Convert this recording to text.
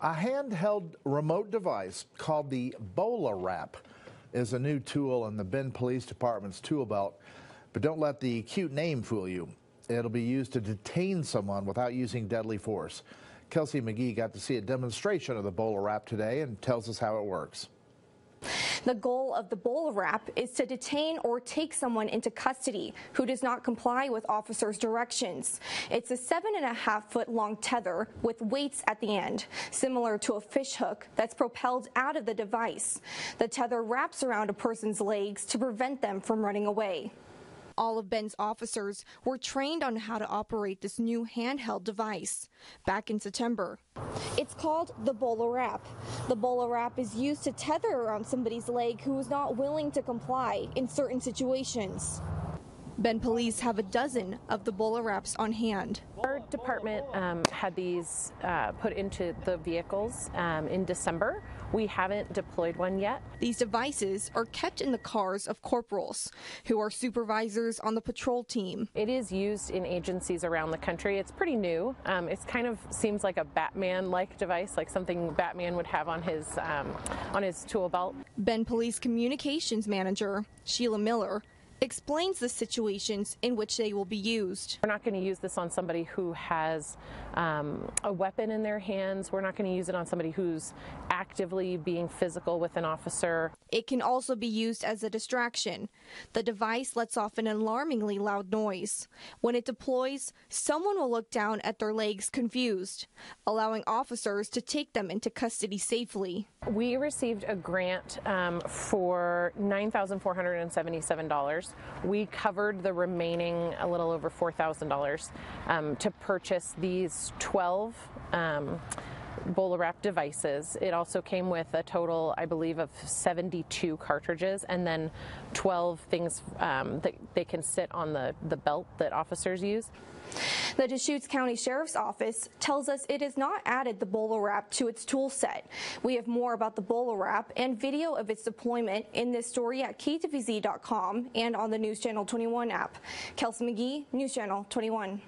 A handheld remote device called the Bola Wrap is a new tool in the Bend Police Department's tool belt, but don't let the cute name fool you. It'll be used to detain someone without using deadly force. Kelsey McGee got to see a demonstration of the Bola Wrap today and tells us how it works. The goal of the BolaWrap is to detain or take someone into custody who does not comply with officers' directions. It's a seven and a half foot long tether with weights at the end, similar to a fish hook that's propelled out of the device. The tether wraps around a person's legs to prevent them from running away. All of Bend's officers were trained on how to operate this new handheld device back in September. It's called the Bola Wrap. The Bola Wrap is used to tether around somebody's leg who is not willing to comply in certain situations. Ben police have a dozen of the Bola Wraps on hand. Department um, had these uh, put into the vehicles um, in December. We haven't deployed one yet. These devices are kept in the cars of corporals, who are supervisors on the patrol team. It is used in agencies around the country. It's pretty new. Um, it kind of seems like a Batman-like device, like something Batman would have on his um, on his tool belt. Bend Police Communications Manager Sheila Miller explains the situations in which they will be used. We're not going to use this on somebody who has um, a weapon in their hands. We're not going to use it on somebody who's actively being physical with an officer. It can also be used as a distraction. The device lets off an alarmingly loud noise. When it deploys, someone will look down at their legs confused, allowing officers to take them into custody safely. We received a grant um, for $9,477. We covered the remaining a little over $4,000 um, to purchase these 12 um, BolaWrap devices. It also came with a total, I believe, of 72 cartridges and then 12 things um, that they can sit on the, the belt that officers use. The Deschutes County Sheriff's Office tells us it has not added the BolaWrap to its tool set. We have more about the BolaWrap and video of its deployment in this story at KTVZ.com and on the News Channel 21 app. Kelsey McGee, News Channel 21.